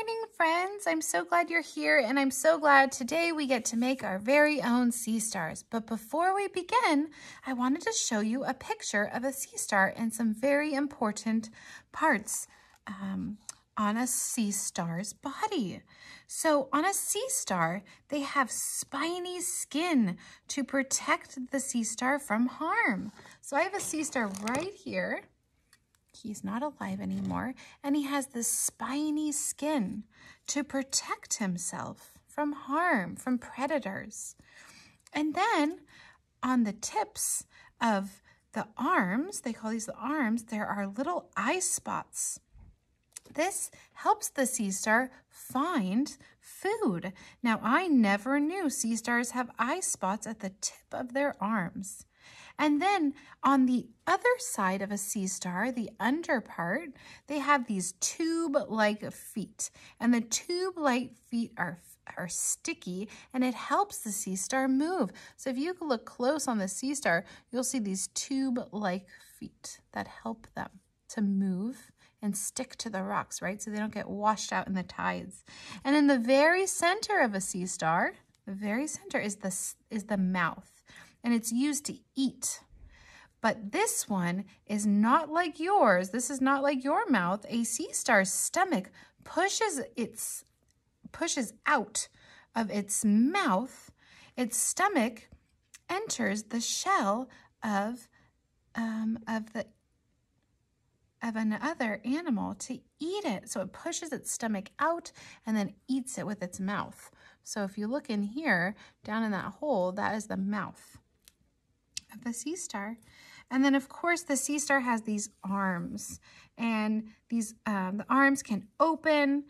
morning, friends. I'm so glad you're here, and I'm so glad today we get to make our very own sea stars. But before we begin, I wanted to show you a picture of a sea star and some very important parts um, on a sea star's body. So on a sea star, they have spiny skin to protect the sea star from harm. So I have a sea star right here. He's not alive anymore, and he has this spiny skin to protect himself from harm, from predators. And then on the tips of the arms, they call these the arms, there are little eye spots. This helps the sea star find food. Now, I never knew sea stars have eye spots at the tip of their arms. And then on the other side of a sea star, the under part, they have these tube-like feet. And the tube-like feet are, are sticky and it helps the sea star move. So if you look close on the sea star, you'll see these tube-like feet that help them to move and stick to the rocks, right? So they don't get washed out in the tides. And in the very center of a sea star, the very center is the, is the mouth and it's used to eat. But this one is not like yours. This is not like your mouth. A sea star's stomach pushes its pushes out of its mouth. Its stomach enters the shell of um, of the of another animal to eat it. So it pushes its stomach out and then eats it with its mouth. So if you look in here, down in that hole, that is the mouth of the sea star. And then, of course, the sea star has these arms. And these um, the arms can open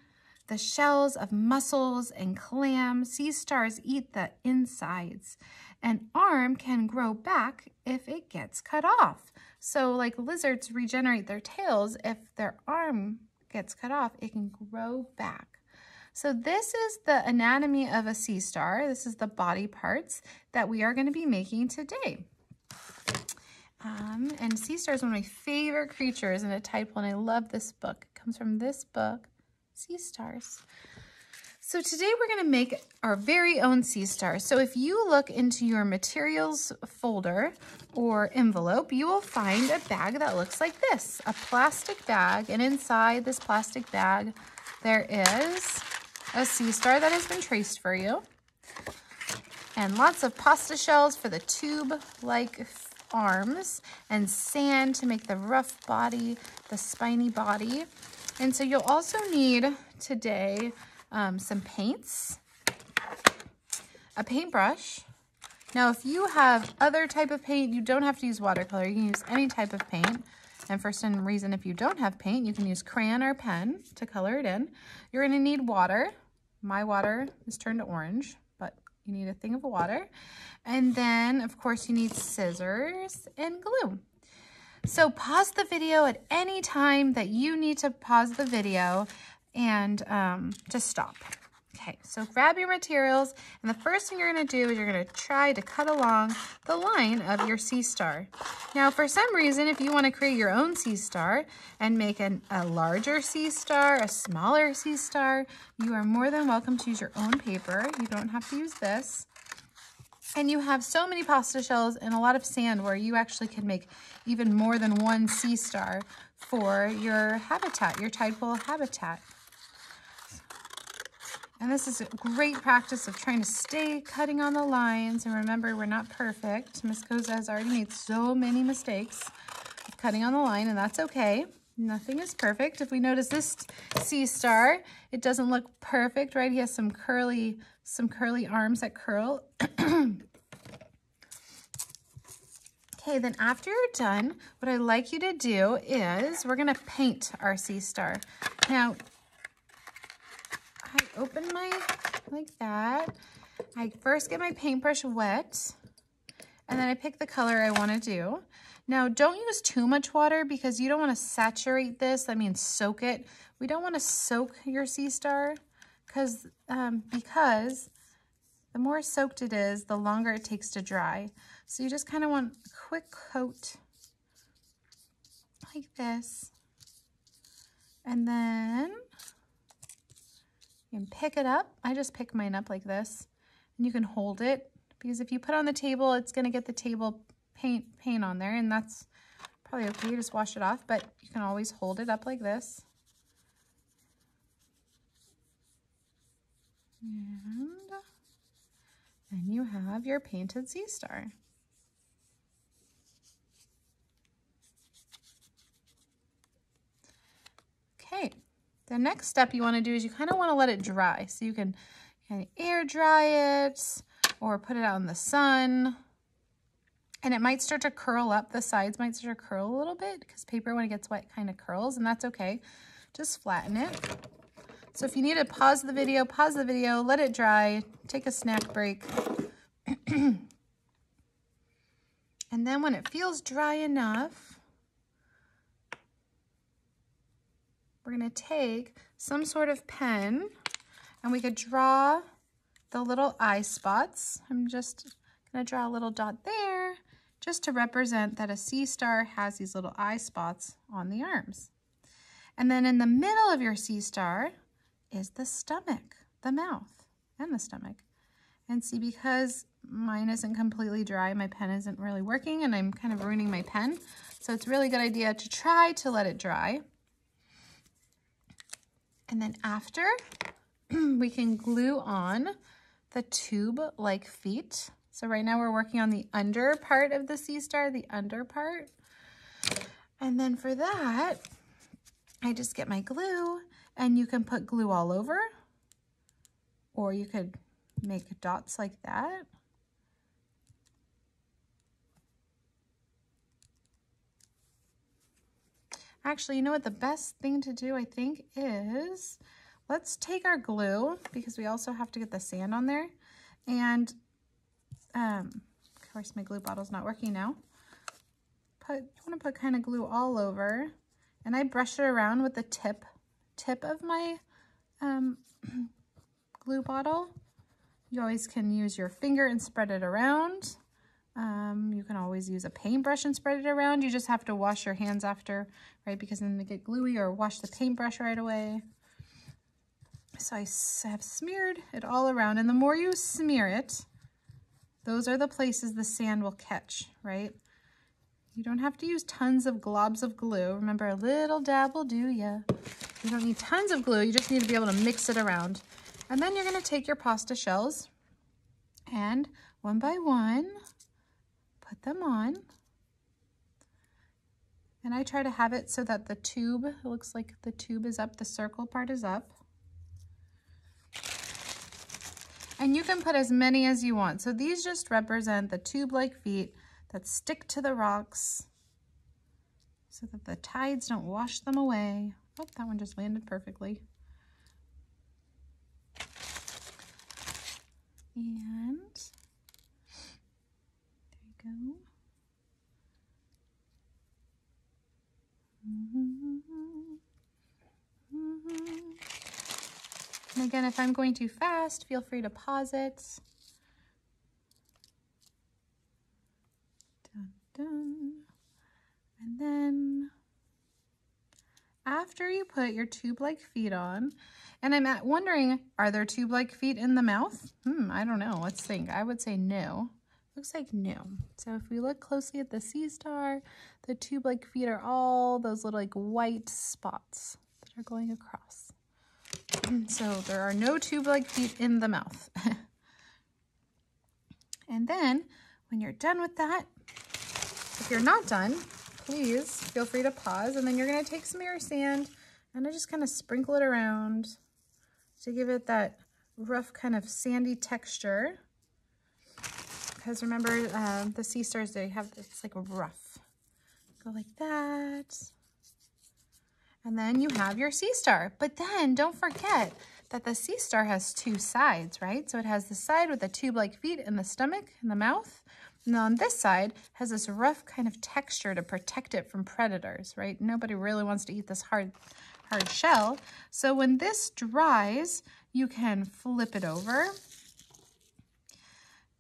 the shells of mussels and clams. Sea stars eat the insides. An arm can grow back if it gets cut off. So like lizards regenerate their tails, if their arm gets cut off, it can grow back. So this is the anatomy of a sea star. This is the body parts that we are going to be making today. Um, and sea star is one of my favorite creatures in a pool, and I love this book. It comes from this book, Sea Stars. So today we're going to make our very own sea star. So if you look into your materials folder or envelope, you will find a bag that looks like this, a plastic bag. And inside this plastic bag, there is a sea star that has been traced for you. And lots of pasta shells for the tube-like arms and sand to make the rough body, the spiny body. And so you'll also need today um, some paints, a paintbrush. Now, if you have other type of paint, you don't have to use watercolor. You can use any type of paint. And for some reason, if you don't have paint, you can use crayon or pen to color it in. You're going to need water. My water is turned to orange, you need a thing of water. And then, of course, you need scissors and glue. So pause the video at any time that you need to pause the video and um, just stop. Okay, so grab your materials, and the first thing you're gonna do is you're gonna try to cut along the line of your sea star. Now, for some reason, if you wanna create your own sea star and make an, a larger sea star, a smaller sea star, you are more than welcome to use your own paper. You don't have to use this. And you have so many pasta shells and a lot of sand where you actually can make even more than one sea star for your habitat, your tide pool habitat. And this is a great practice of trying to stay cutting on the lines. And remember, we're not perfect. Miss Cozza has already made so many mistakes cutting on the line, and that's okay. Nothing is perfect. If we notice this sea star, it doesn't look perfect, right? He has some curly, some curly arms that curl. okay, then after you're done, what I'd like you to do is we're gonna paint our sea star. Now, I open my, like that. I first get my paintbrush wet, and then I pick the color I wanna do. Now, don't use too much water because you don't wanna saturate this, that means soak it. We don't wanna soak your sea star because, um, because the more soaked it is, the longer it takes to dry. So you just kind of want a quick coat like this. And then You can pick it up. I just pick mine up like this. And you can hold it because if you put on the table, it's going to get the table paint paint on there and that's probably okay. You just wash it off, but you can always hold it up like this. And then you have your painted sea star. Okay, the next step you want to do is you kind of want to let it dry. So you can kind of air dry it or put it out in the sun. And it might start to curl up. The sides might start to curl a little bit because paper, when it gets wet, kind of curls, and that's okay. Just flatten it. So if you need to pause the video, pause the video, let it dry, take a snack break. and then when it feels dry enough, we're going to take some sort of pen and we could draw the little eye spots. I'm just going to draw a little dot there just to represent that a sea star has these little eye spots on the arms. And then in the middle of your sea star is the stomach, the mouth, and the stomach. And see, because mine isn't completely dry, my pen isn't really working, and I'm kind of ruining my pen. So it's a really good idea to try to let it dry. And then after, we can glue on the tube-like feet. So right now we're working on the under part of the sea star, the under part. And then for that, I just get my glue and you can put glue all over or you could make dots like that. Actually, you know what the best thing to do, I think, is let's take our glue because we also have to get the sand on there. And um, of course, my glue bottle's not working now. Put, you want to put kind of glue all over. And I brush it around with the tip, tip of my um, glue bottle. You always can use your finger and spread it around. Um, you can always use a paintbrush and spread it around. You just have to wash your hands after, right? Because then they get gluey or wash the paintbrush right away. So I have smeared it all around. And the more you smear it, those are the places the sand will catch, right? You don't have to use tons of globs of glue. Remember, a little dab will do ya. You don't need tons of glue. You just need to be able to mix it around. And then you're going to take your pasta shells and one by one, them on. And I try to have it so that the tube, looks like the tube is up, the circle part is up. And you can put as many as you want. So these just represent the tube-like feet that stick to the rocks so that the tides don't wash them away. Oh, that one just landed perfectly. And there you go. Mm -hmm. Mm -hmm. And again, if I'm going too fast, feel free to pause it. Dun, dun. And then after you put your tube-like feet on, and I'm at wondering, are there tube-like feet in the mouth? Hmm, I don't know. Let's think. I would say no. Looks like no. So if we look closely at the sea star, the tube-like feet are all those little like white spots that are going across. so there are no tube-like feet in the mouth. and then when you're done with that, if you're not done, please feel free to pause. And then you're going to take some air sand and I just kind of sprinkle it around to give it that rough kind of sandy texture. Because remember, uh, the sea stars, they have, it's like rough. Go like that. And then you have your sea star. But then don't forget that the sea star has two sides, right? So it has the side with the tube-like feet and the stomach and the mouth. And on this side has this rough kind of texture to protect it from predators, right? Nobody really wants to eat this hard, hard shell. So when this dries, you can flip it over.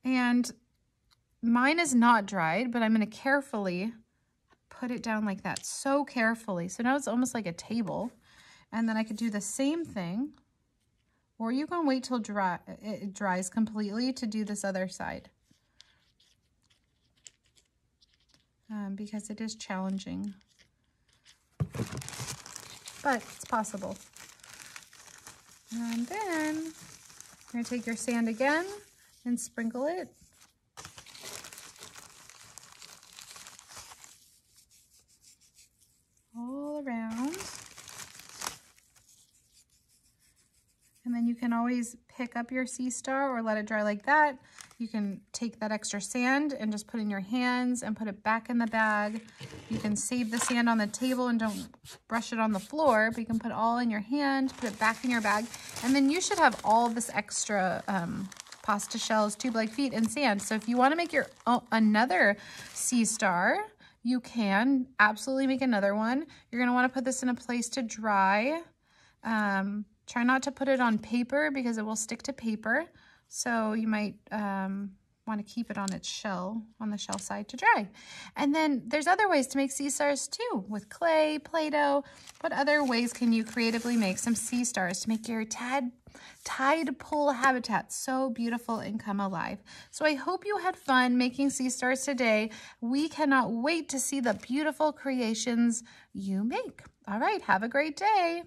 And mine is not dried, but I'm going to carefully put it down like that so carefully. So now it's almost like a table. And then I could do the same thing Or you can wait till dry, it dries completely to do this other side. Um, because it is challenging. But it's possible. And then you're going to take your sand again and sprinkle it. All around. And then you can always pick up your sea star or let it dry like that. You can take that extra sand and just put in your hands and put it back in the bag. You can save the sand on the table and don't brush it on the floor, but you can put it all in your hand, put it back in your bag. And then you should have all this extra um, pasta shells, tube-like feet, and sand. So if you want to make your oh, another sea star, you can absolutely make another one. You're going to want to put this in a place to dry. Um, try not to put it on paper because it will stick to paper. So you might um, want to keep it on its shell, on the shell side to dry. And then there's other ways to make sea stars too, with clay, Play-Doh. What other ways can you creatively make some sea stars to make your tide, tide pool habitat so beautiful and come alive? So I hope you had fun making sea stars today. We cannot wait to see the beautiful creations you make. All right, have a great day.